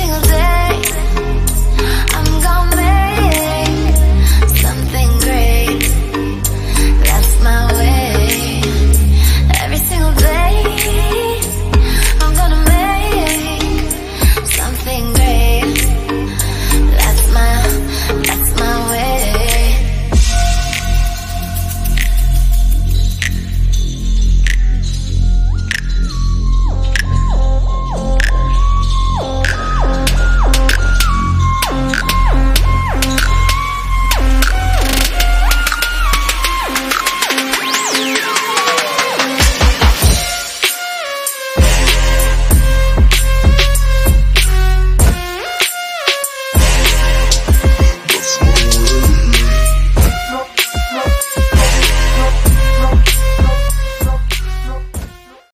single day.